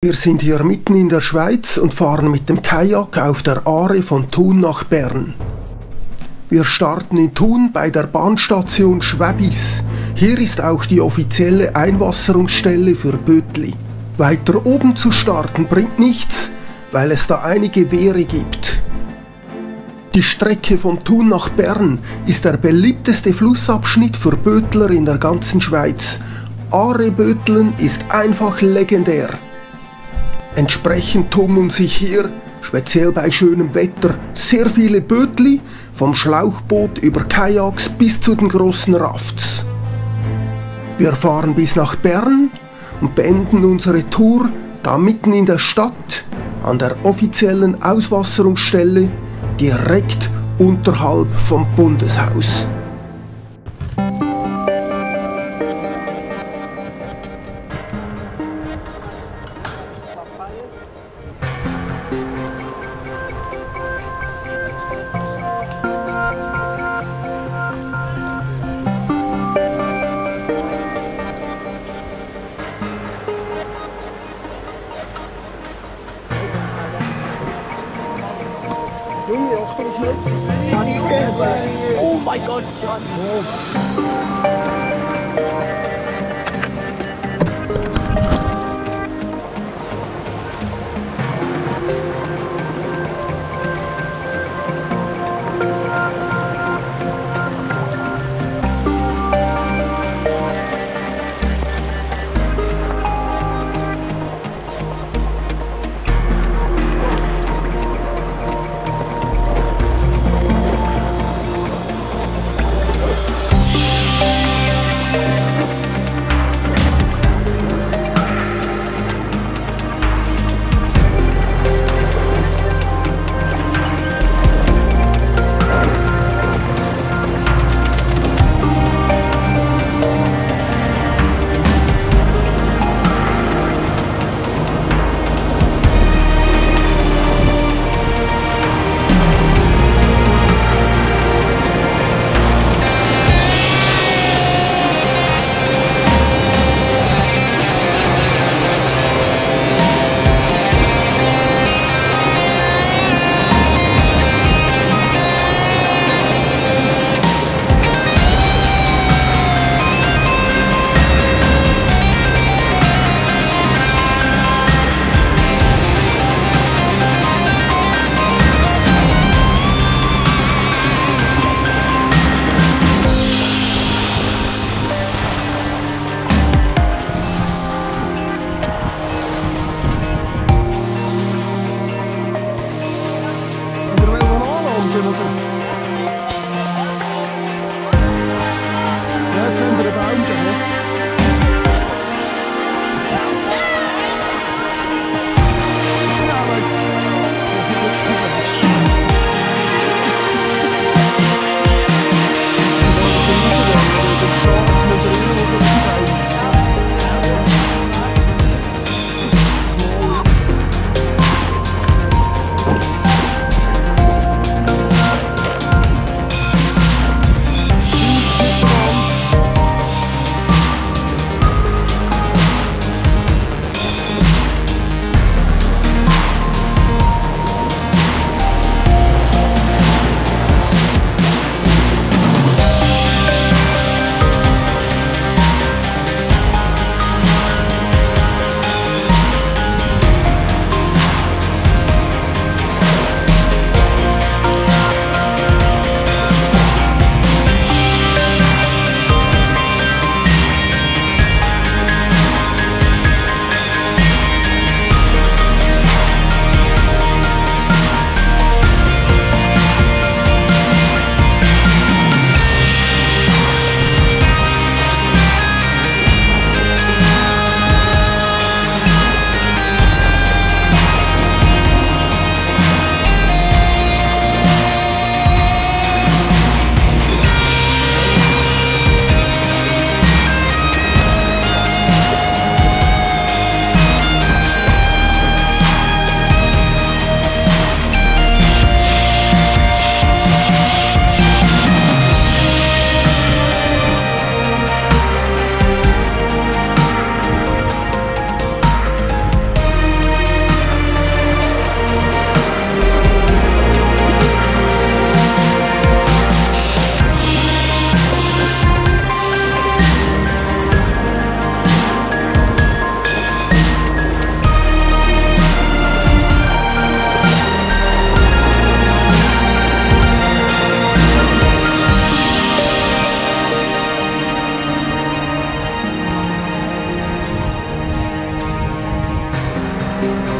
Wir sind hier mitten in der Schweiz und fahren mit dem Kajak auf der Aare von Thun nach Bern. Wir starten in Thun bei der Bahnstation Schwäbis. Hier ist auch die offizielle Einwasserungsstelle für Bötli. Weiter oben zu starten bringt nichts, weil es da einige Wehre gibt. Die Strecke von Thun nach Bern ist der beliebteste Flussabschnitt für Bötler in der ganzen Schweiz. Aare Böteln ist einfach legendär. Entsprechend tummeln sich hier, speziell bei schönem Wetter, sehr viele Bötli, vom Schlauchboot über Kajaks bis zu den großen Rafts. Wir fahren bis nach Bern und beenden unsere Tour da mitten in der Stadt an der offiziellen Auswasserungsstelle direkt unterhalb vom Bundeshaus. Johnny, oh my God. you.